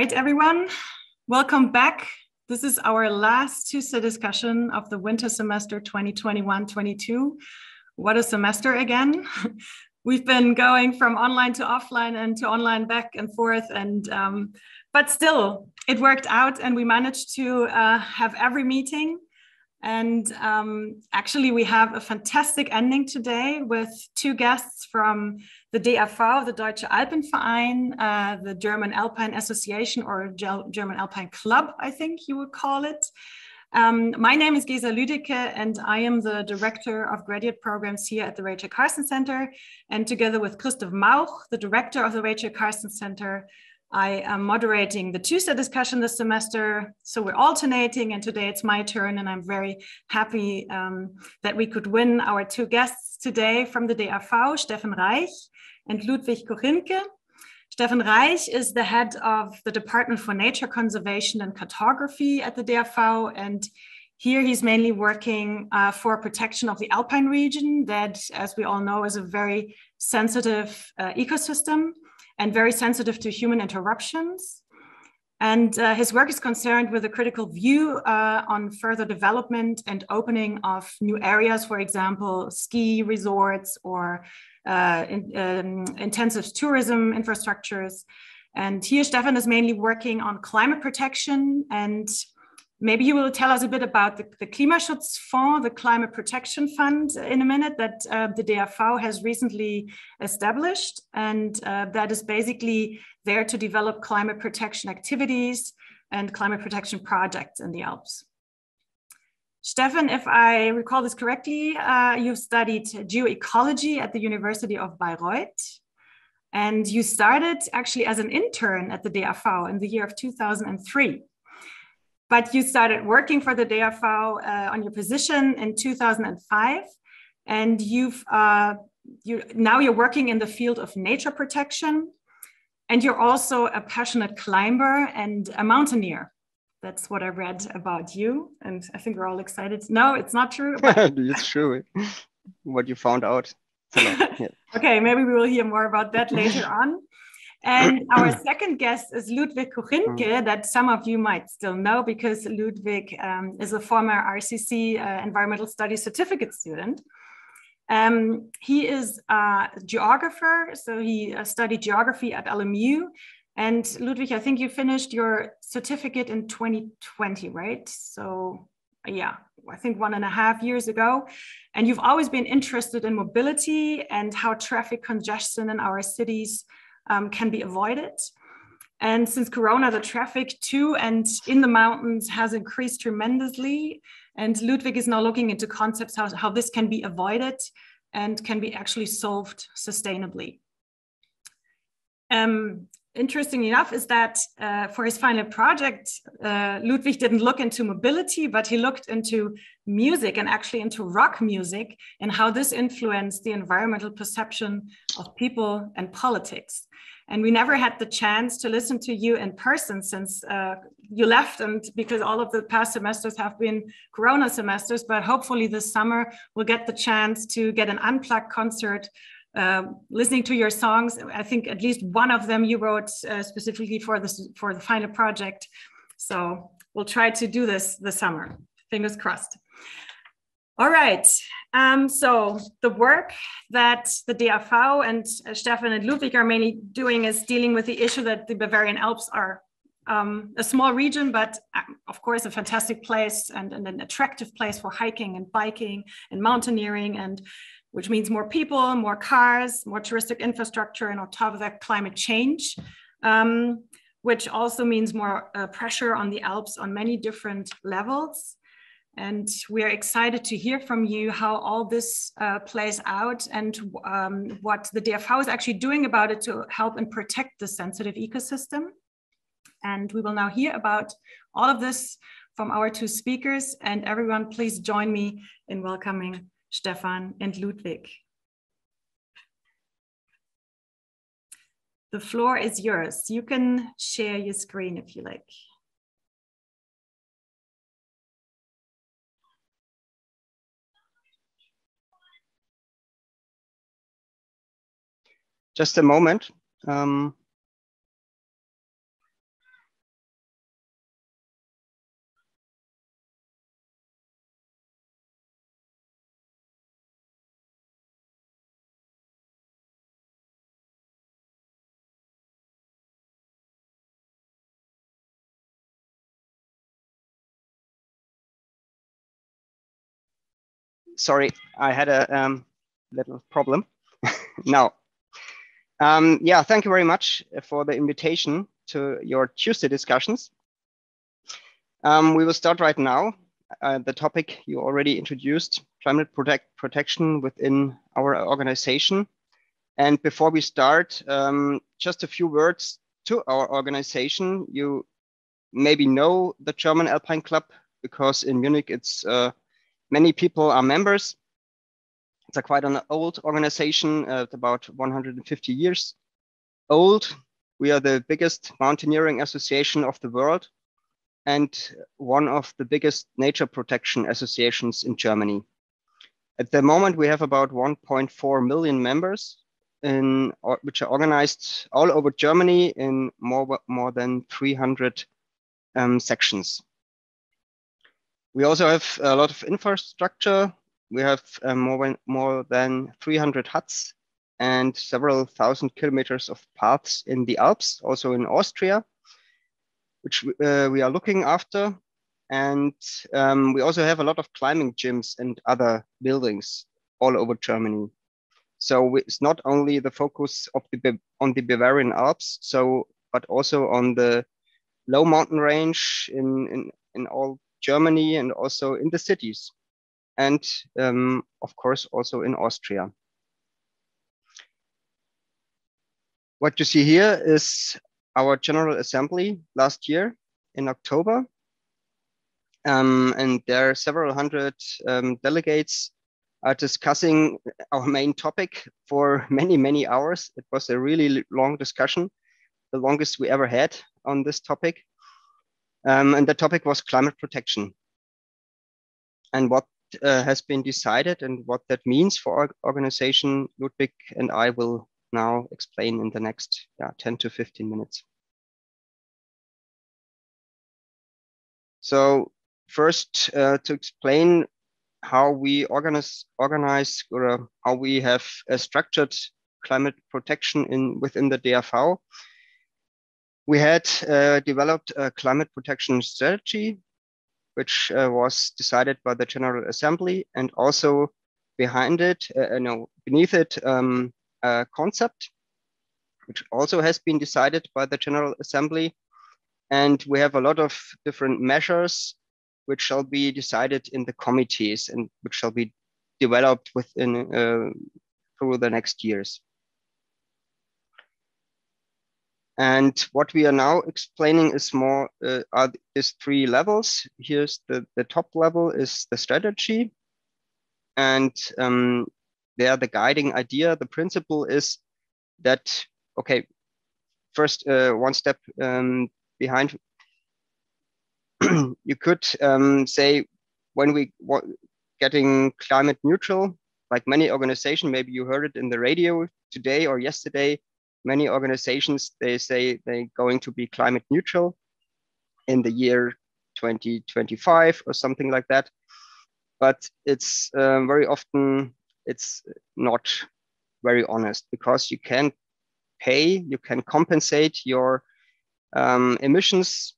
right, everyone. Welcome back. This is our last Tuesday discussion of the winter semester 2021-22. What a semester again. We've been going from online to offline and to online back and forth. And um, but still, it worked out and we managed to uh, have every meeting and um, actually, we have a fantastic ending today with two guests from the DAV, the Deutsche Alpenverein, uh, the German Alpine Association or German Alpine Club, I think you would call it. Um, my name is Gesa Lüdecke, and I am the Director of Graduate Programs here at the Rachel Carson Center. And together with Christoph Mauch, the Director of the Rachel Carson Center, I am moderating the Tuesday discussion this semester. So we're alternating, and today it's my turn, and I'm very happy um, that we could win our two guests today from the DAV, Steffen Reich and Ludwig Kuchinke. Steffen Reich is the head of the Department for Nature Conservation and Cartography at the DAV, and here he's mainly working uh, for protection of the Alpine region that, as we all know, is a very sensitive uh, ecosystem and very sensitive to human interruptions. And uh, his work is concerned with a critical view uh, on further development and opening of new areas, for example, ski resorts or uh, in, um, intensive tourism infrastructures. And here, Steffen is mainly working on climate protection and Maybe you will tell us a bit about the, the Klimaschutzfonds, the Climate Protection Fund, in a minute that uh, the DAV has recently established. And uh, that is basically there to develop climate protection activities and climate protection projects in the Alps. Steffen, if I recall this correctly, uh, you've studied geoecology at the University of Bayreuth. And you started actually as an intern at the DAV in the year of 2003 but you started working for the DAV uh, on your position in 2005, and you've uh, you now you're working in the field of nature protection, and you're also a passionate climber and a mountaineer. That's what I read about you, and I think we're all excited. No, it's not true. But... it's true. What you found out. Yeah. okay, maybe we will hear more about that later on. And our second guest is Ludwig Kuchinke, mm. that some of you might still know because Ludwig um, is a former RCC uh, Environmental Studies certificate student. Um, he is a geographer, so he uh, studied geography at LMU. And Ludwig, I think you finished your certificate in 2020, right? So, yeah, I think one and a half years ago. And you've always been interested in mobility and how traffic congestion in our cities um, can be avoided. And since Corona, the traffic to and in the mountains has increased tremendously. And Ludwig is now looking into concepts how, how this can be avoided and can be actually solved sustainably. Um, interesting enough is that uh, for his final project, uh, Ludwig didn't look into mobility, but he looked into music and actually into rock music and how this influenced the environmental perception of people and politics. And we never had the chance to listen to you in person since uh, you left, and because all of the past semesters have been Corona semesters. But hopefully, this summer we'll get the chance to get an unplugged concert uh, listening to your songs. I think at least one of them you wrote uh, specifically for this for the final project. So we'll try to do this this summer. Fingers crossed. All right. Um, so the work that the DAV and uh, Steffen and Ludwig are mainly doing is dealing with the issue that the Bavarian Alps are um, a small region, but um, of course a fantastic place and, and, an attractive place for hiking and biking and mountaineering, and which means more people, more cars, more touristic infrastructure, and on top of that, climate change. Um, which also means more uh, pressure on the Alps on many different levels. And we are excited to hear from you how all this uh, plays out and um, what the DAV is actually doing about it to help and protect the sensitive ecosystem. And we will now hear about all of this from our two speakers. And everyone, please join me in welcoming Steffen and Ludwig. The floor is yours. You can share your screen if you like. Just a moment. Um, sorry, I had a um, little problem. now, um, yeah, thank you very much for the invitation to your Tuesday discussions. Um, we will start right now. Uh, the topic you already introduced, climate protect protection within our organization. And before we start, um, just a few words to our organization. You maybe know the German Alpine Club because in Munich, it's uh, many people are members. It's a quite an old organization, uh, about 150 years old. We are the biggest mountaineering association of the world and one of the biggest nature protection associations in Germany. At the moment, we have about 1.4 million members, in, which are organized all over Germany in more, more than 300 um, sections. We also have a lot of infrastructure. We have um, more, more than 300 huts and several thousand kilometers of paths in the Alps, also in Austria, which uh, we are looking after. And um, we also have a lot of climbing gyms and other buildings all over Germany. So it's not only the focus of the on the Bavarian Alps, so but also on the low mountain range in, in, in all Germany and also in the cities. And um, of course, also in Austria. What you see here is our General Assembly last year in October. Um, and there are several hundred um, delegates are discussing our main topic for many, many hours. It was a really long discussion, the longest we ever had on this topic. Um, and the topic was climate protection. And what uh, has been decided and what that means for our organization, Ludwig and I will now explain in the next yeah, 10 to 15 minutes. So first uh, to explain how we organize, organize or how we have uh, structured climate protection in within the DAV we had uh, developed a climate protection strategy, which uh, was decided by the General Assembly, and also behind it, uh, no, beneath it, um, a concept, which also has been decided by the General Assembly. And we have a lot of different measures which shall be decided in the committees and which shall be developed within uh, through the next years. And what we are now explaining is more uh, are is three levels. Here's the, the top level is the strategy. And um, there the guiding idea, the principle is that, okay, first uh, one step um, behind, you could um, say when we getting climate neutral, like many organizations, maybe you heard it in the radio today or yesterday, many organizations they say they're going to be climate neutral in the year 2025 or something like that. But it's um, very often it's not very honest because you can pay you can compensate your um, emissions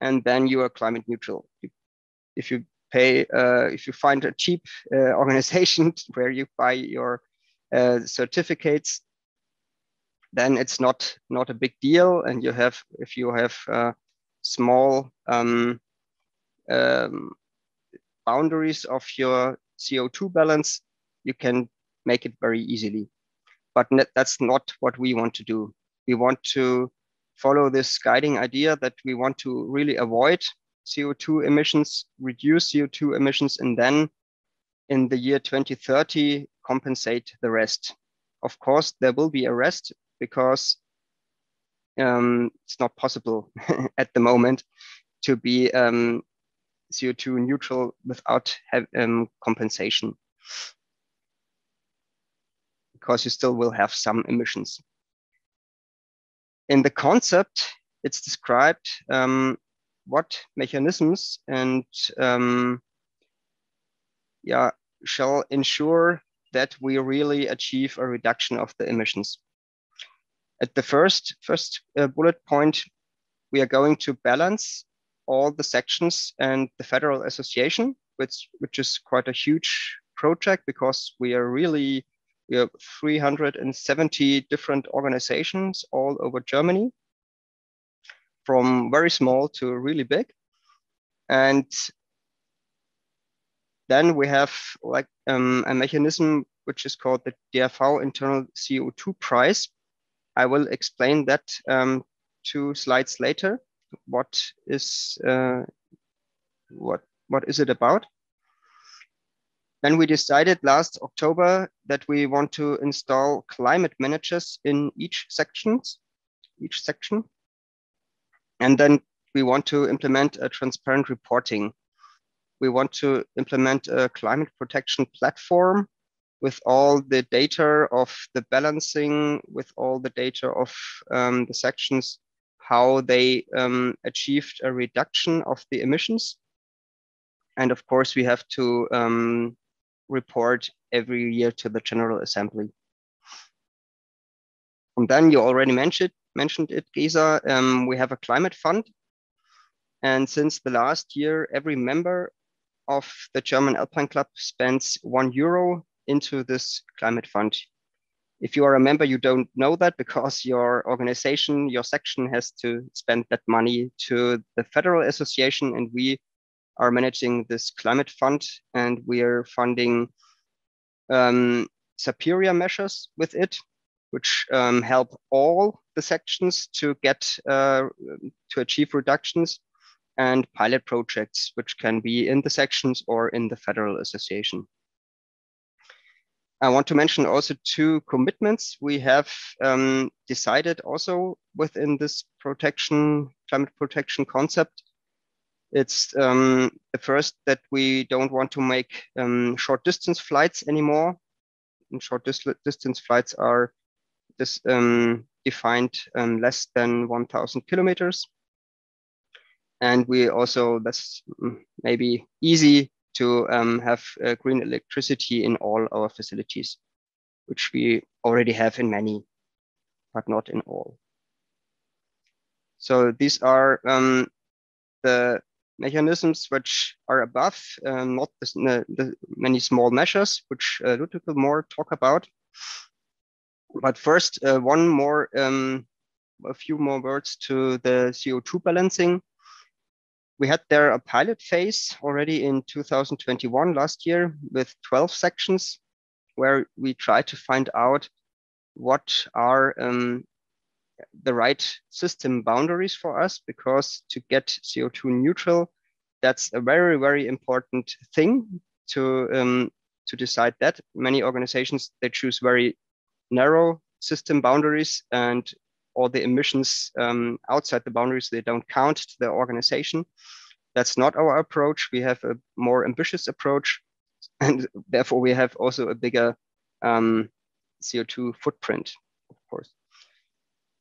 and then you are climate neutral. If you pay uh, if you find a cheap uh, organization where you buy your uh, certificates then it's not not a big deal. And you have if you have uh, small um, um, boundaries of your CO2 balance, you can make it very easily. But that's not what we want to do. We want to follow this guiding idea that we want to really avoid CO2 emissions, reduce CO2 emissions, and then in the year 2030 compensate the rest. Of course, there will be a rest because um, it's not possible at the moment to be um, CO2 neutral without have, um, compensation because you still will have some emissions. In the concept, it's described um, what mechanisms and um, yeah, shall ensure that we really achieve a reduction of the emissions. At the first, first uh, bullet point, we are going to balance all the sections and the Federal Association, which, which is quite a huge project because we are really we have 370 different organizations all over Germany, from very small to really big. And then we have like um, a mechanism which is called the DAV internal CO2 price. I will explain that um, two slides later. What is uh, what what is it about? Then we decided last October that we want to install climate managers in each sections, each section. And then we want to implement a transparent reporting. We want to implement a climate protection platform with all the data of the balancing, with all the data of um, the sections, how they um, achieved a reduction of the emissions. And of course, we have to um, report every year to the General Assembly. And then you already mentioned, mentioned it, Gesa, um, we have a climate fund. And since the last year, every member of the German Alpine Club spends one euro into this climate fund. If you are a member, you don't know that because your organization, your section has to spend that money to the Federal Association and we are managing this climate fund and we are funding um, superior measures with it, which um, help all the sections to get uh, to achieve reductions and pilot projects, which can be in the sections or in the federal association. I want to mention also two commitments we have um, decided also within this protection, climate protection concept it's um, the first that we don't want to make um, short distance flights anymore. And short dis distance flights are this, um, defined um, less than 1,000 kilometers. And we also, that's mm, maybe easy to um, have uh, green electricity in all our facilities, which we already have in many, but not in all. So these are um, the mechanisms which are above, um, not the, the, many small measures, which uh, Ludwig will more talk about. But first, uh, one more, um, a few more words to the CO2 balancing. We had there a pilot phase already in 2021 last year with 12 sections where we tried to find out what are um, the right system boundaries for us because to get CO2 neutral, that's a very, very important thing to, um, to decide that. Many organizations, they choose very narrow system boundaries and all the emissions um, outside the boundaries, they don't count to the organization. That's not our approach. We have a more ambitious approach and therefore we have also a bigger um, CO2 footprint, of course.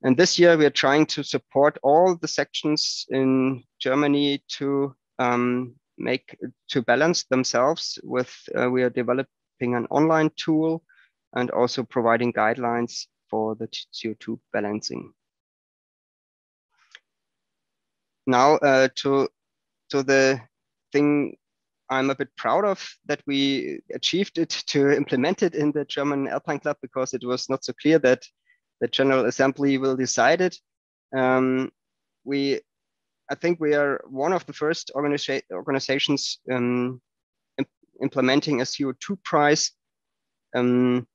And this year we are trying to support all the sections in Germany to um, make to balance themselves with uh, we are developing an online tool and also providing guidelines for the CO2 balancing. Now uh, to to the thing I'm a bit proud of that we achieved it to implement it in the German Alpine Club because it was not so clear that the General Assembly will decide it. Um, we, I think we are one of the first organiza organizations um, imp implementing a CO2 price. Um,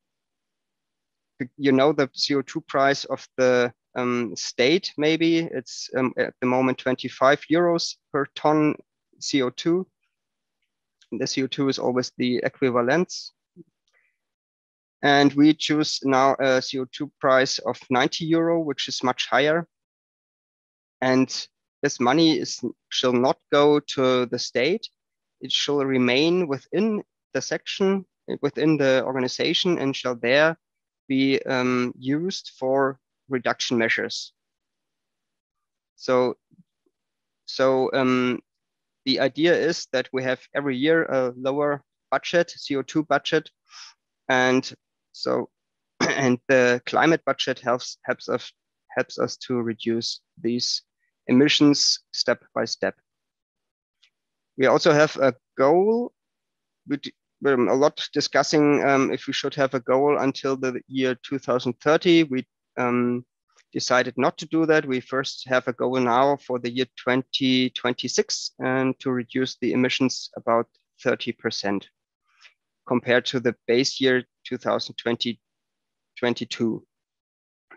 you know the CO2 price of the um, state, maybe it's um, at the moment 25 euros per ton CO2. And The CO2 is always the equivalence and we choose now a CO2 price of 90 euro, which is much higher. And this money is, shall not go to the state. It shall remain within the section, within the organization, and shall there be um, used for reduction measures. So, so um, the idea is that we have every year a lower budget, CO2 budget, and so, and the climate budget helps helps us helps us to reduce these emissions step by step. We also have a goal. We, um, a lot discussing um, if we should have a goal until the year 2030. We um, decided not to do that. We first have a goal now for the year 2026 and to reduce the emissions about 30% compared to the base year 2020 22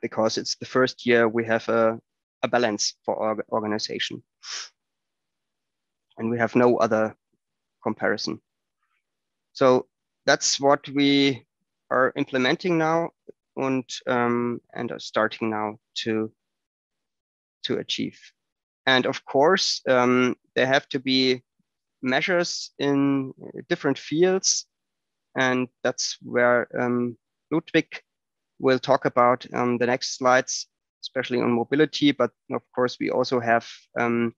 because it's the first year we have a, a balance for our organization and we have no other comparison so that's what we are implementing now and um, and are starting now to to achieve and of course um, there have to be measures in different fields and that's where um, Ludwig will talk about um, the next slides, especially on mobility. But of course, we also have um,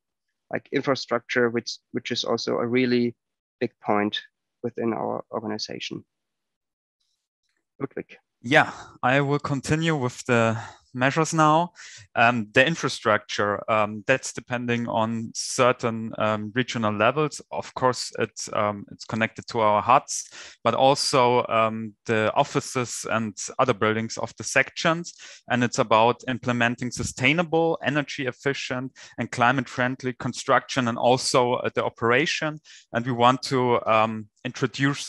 like infrastructure, which which is also a really big point within our organization. Ludwig. Yeah, I will continue with the measures now. Um, the infrastructure, um, that's depending on certain um, regional levels. Of course, it's, um, it's connected to our huts, but also um, the offices and other buildings of the sections. And it's about implementing sustainable, energy efficient and climate friendly construction and also uh, the operation. And we want to introduce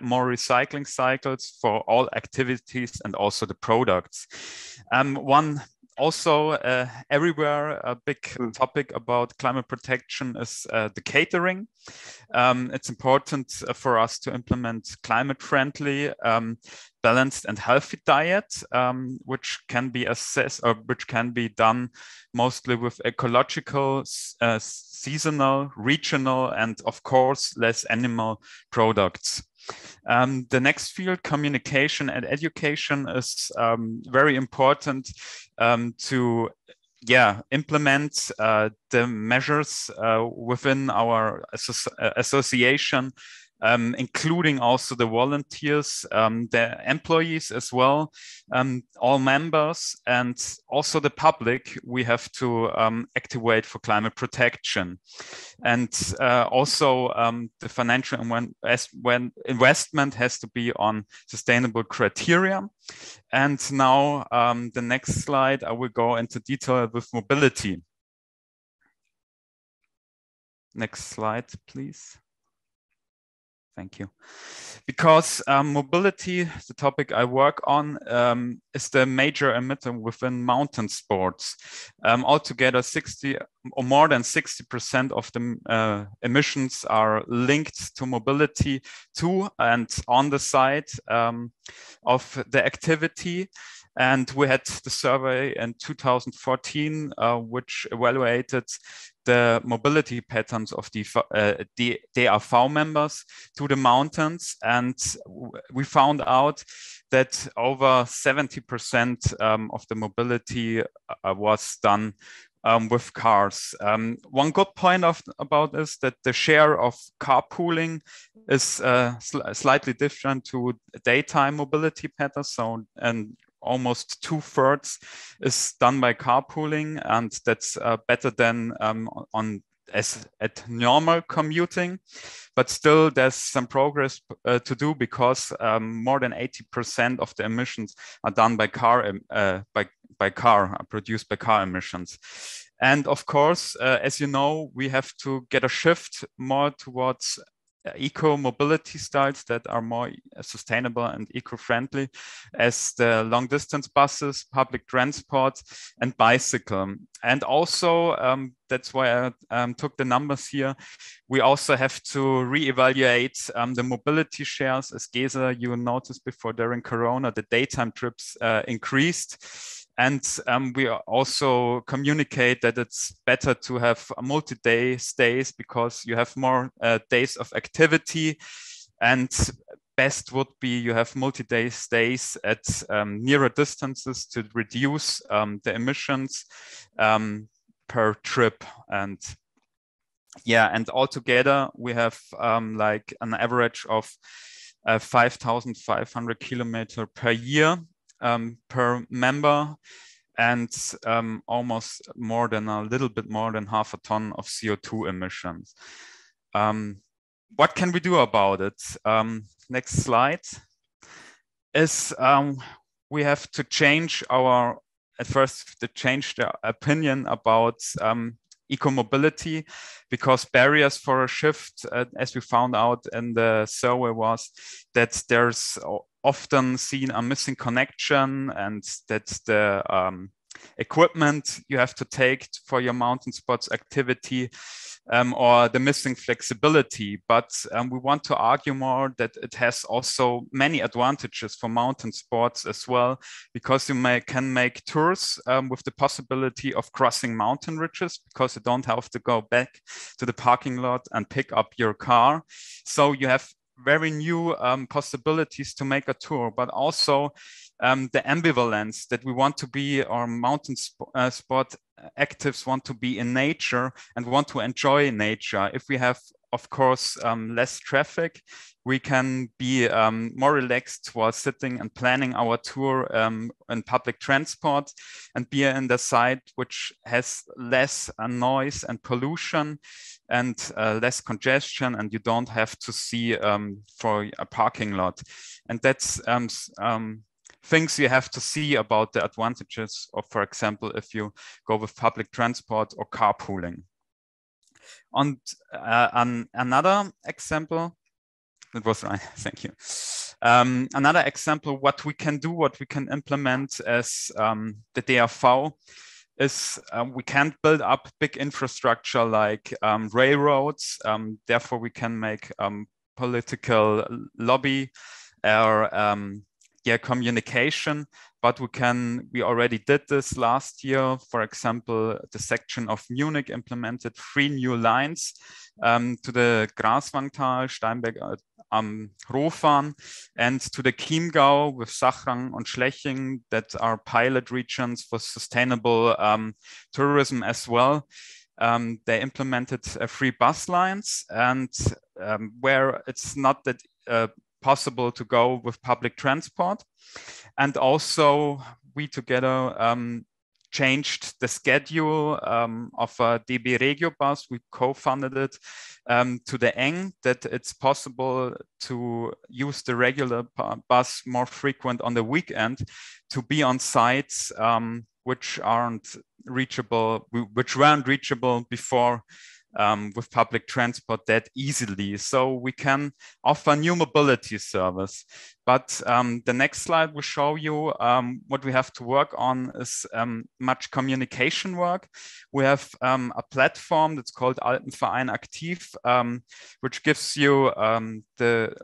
more recycling cycles for all activities and also the products. Um, one also uh, everywhere a big mm. topic about climate protection is uh, the catering. Um, it's important uh, for us to implement climate friendly, um, balanced and healthy diet, um, which can be assessed or which can be done mostly with ecological, uh, seasonal, regional, and of course less animal products. Um, the next field, communication and education, is um, very important um, to yeah implement uh, the measures uh, within our uh, association um, including also the volunteers, um, the employees as well, um, all members, and also the public. We have to um, activate for climate protection, and uh, also um, the financial investment has to be on sustainable criteria. And now the next slide, I will go into detail with mobility. Next slide, please. Thank you. Because um, mobility, the topic I work on, um, is the major emitter within mountain sports. Um, altogether, 60 or more than 60% of the uh, emissions are linked to mobility to and on the side um, of the activity. And we had the survey in 2014, uh, which evaluated the mobility patterns of the, uh, DAV members to the mountains. And we found out that over 70% um, of the mobility uh, was done um, with cars. Um, one good point of, about this that the share of carpooling is uh, sl slightly different to daytime mobility patterns. So, and almost two thirds is done by carpooling, and that's uh, better than um, on as at normal commuting. But still, there's some progress uh, to do because um, more than 80% of the emissions are done by car uh, by by car, produced by car emissions. And of course, uh, as you know, we have to get a shift more towards eco mobility styles that are more sustainable and eco-friendly as the long distance buses public transport and bicycle. And also um, that's why i um, took the numbers here. We also have to reevaluate um, the mobility shares. As gesa you noticed before during corona the daytime trips uh, increased and um, we also communicate that it's better to have multi-day stays because you have more uh, days of activity. And best would be you have multi-day stays at um, nearer distances to reduce um, the emissions um, per trip. And yeah and altogether we have um, like an average of uh, 5500 kilometer per year um, per member and um, almost more than a little bit more than half a ton of CO2 emissions. Um, what can we do about it? Um, next slide is um, we have to change our at first to change the opinion about um, eco-mobility because barriers for a shift, uh, as we found out in the survey, was that there's often seen a missing connection and that the um, equipment you have to take for your mountain sports activity um, or the missing flexibility. But um, we want to argue more that it has also many advantages for mountain sports as well, because you may, can make tours um, with the possibility of crossing mountain ridges because you don't have to go back to the parking lot and pick up your car. So you have very new um, possibilities to make a tour, but also um, the ambivalence that we want to be our mountain sp uh, sport actives want to be in nature and want to enjoy nature. If we have, of course, um, less traffic, we can be um, more relaxed while sitting and planning our tour um, in public transport and be in the site which has less uh, noise and pollution and uh, less congestion and you don't have to see um, for a parking lot. And that's um, um, things you have to see about the advantages of, for example, if you go with public transport or carpooling. And uh, an, another example, that was right, thank you. Um, another example, what we can do, what we can implement as um, the DAV is um, we can't build up big infrastructure like um, railroads. Um, therefore, we can make um, political lobby or um, yeah, communication, but we can, we already did this last year. For example, the section of Munich implemented three new lines um, to the Graswangtal, Steinberg am Rofan, and to the Chiemgau with Sachrang and Schleching that are pilot regions for sustainable um, tourism as well. Um, they implemented uh, free bus lines and um, where it's not that uh, possible to go with public transport. And also we together um, changed the schedule um, of a DB Regio bus. We co-funded it um, to the Eng that it's possible to use the regular bus more frequent on the weekend to be on sites um, which aren't reachable, which weren't reachable before um, with public transport that easily. So we can offer new mobility service. But um, the next slide will show you um, what we have to work on is um, much communication work. We have um, a platform that's called Alpenverein Aktiv, um, which gives you the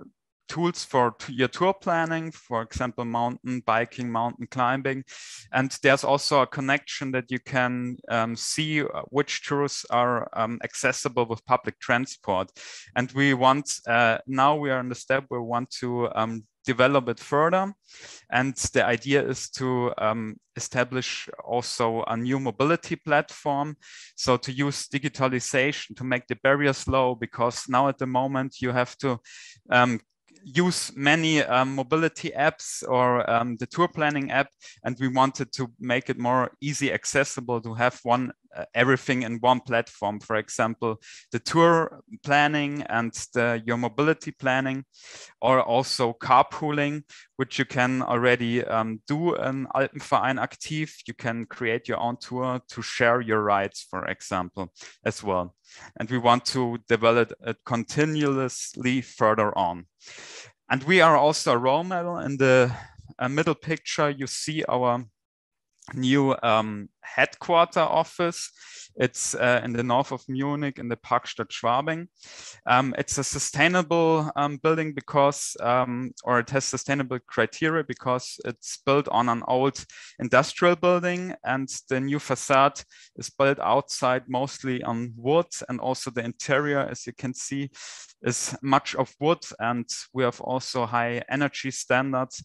tools for your tour planning, for example, mountain biking, mountain climbing. And there's also a connection that you can um, see uh, which tours are um, accessible with public transport. And we want, uh, now we are in the step we want to um, develop it further. And the idea is to um, establish also a new mobility platform. So to use digitalization to make the barriers low, because now at the moment you have to um, use many um, mobility apps or um, the tour planning app, and we wanted to make it more easy accessible to have one uh, everything in one platform. For example, the tour planning and the your mobility planning, or also carpooling, which you can already um, do in Alpenverein Aktiv. You can create your own tour to share your rides, for example, as well. And we want to develop it continuously further on. And we are also a role model. In the uh, middle picture, you see our new um, headquarter office. It's uh, in the north of Munich in the Parkstadt Schwabing. Um, it's a sustainable um, building because, um, or it has sustainable criteria because it's built on an old industrial building and the new facade is built outside mostly on wood and also the interior, as you can see, is much of wood and we have also high energy standards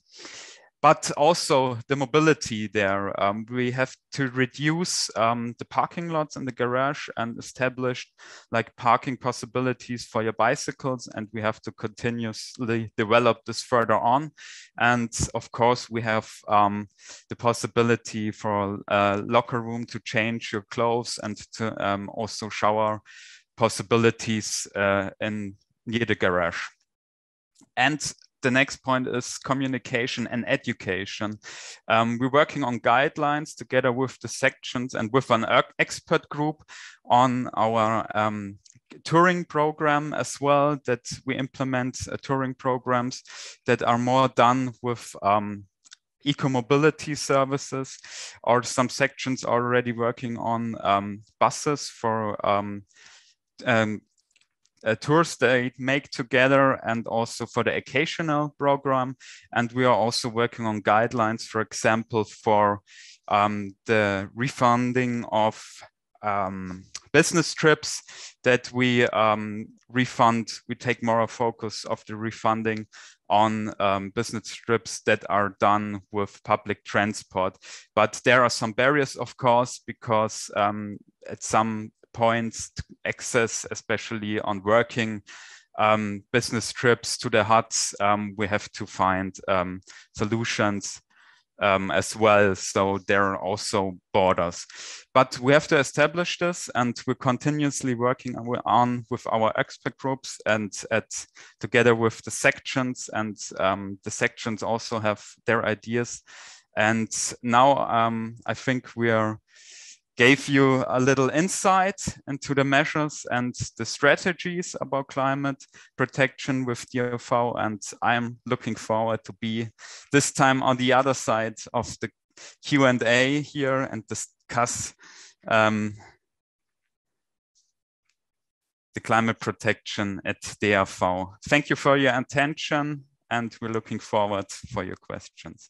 but also the mobility there. Um, we have to reduce um, the parking lots in the garage and establish like parking possibilities for your bicycles. And we have to continuously develop this further on. And of course, we have um, the possibility for a locker room to change your clothes and to um, also shower possibilities uh, in near the garage. And the next point is communication and education. Um, we're working on guidelines together with the sections and with an expert group on our um, touring program as well that we implement uh, touring programs that are more done with um, eco-mobility services or some sections are already working on um, buses for um, um, tours they make together and also for the occasional program. And we are also working on guidelines, for example, for um, the refunding of um, business trips that we um, refund. We take more focus of the refunding on um, business trips that are done with public transport. But there are some barriers, of course, because um, at some points access, especially on working um, business trips to the huts, um, we have to find um, solutions um, as well. So there are also borders. But we have to establish this and we're continuously working on with our expert groups and at together with the sections and um, the sections also have their ideas. And now um, I think we are gave you a little insight into the measures and the strategies about climate protection with DAV. And I'm looking forward to be this time on the other side of the Q&A here and discuss um, the climate protection at DAV. Thank you for your attention and we're looking forward for your questions.